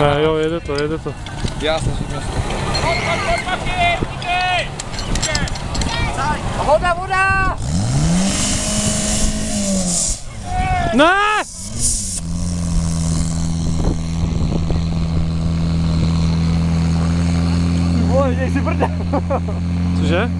Ne, jo, jede to, jede to. Já se říkám. Voda, voda! Ne! Vole, děj si brda. Cože?